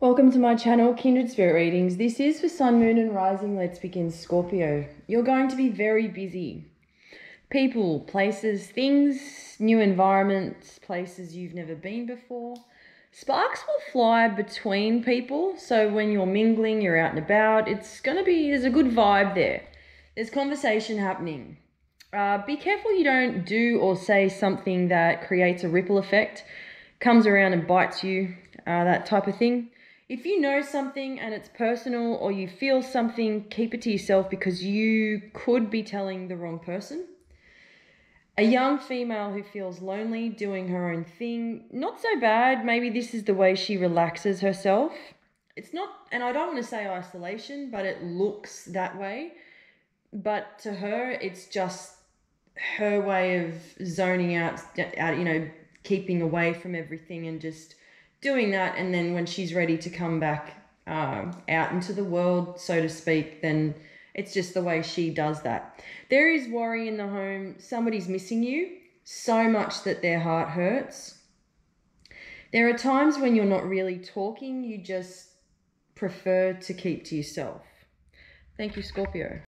Welcome to my channel, Kindred Spirit Readings. This is for Sun, Moon, and Rising. Let's begin Scorpio. You're going to be very busy. People, places, things, new environments, places you've never been before. Sparks will fly between people. So when you're mingling, you're out and about, it's going to be, there's a good vibe there. There's conversation happening. Uh, be careful you don't do or say something that creates a ripple effect, comes around and bites you, uh, that type of thing. If you know something and it's personal or you feel something, keep it to yourself because you could be telling the wrong person. A young female who feels lonely doing her own thing, not so bad. Maybe this is the way she relaxes herself. It's not, and I don't want to say isolation, but it looks that way. But to her, it's just her way of zoning out, you know, keeping away from everything and just doing that, and then when she's ready to come back uh, out into the world, so to speak, then it's just the way she does that. There is worry in the home. Somebody's missing you so much that their heart hurts. There are times when you're not really talking, you just prefer to keep to yourself. Thank you, Scorpio.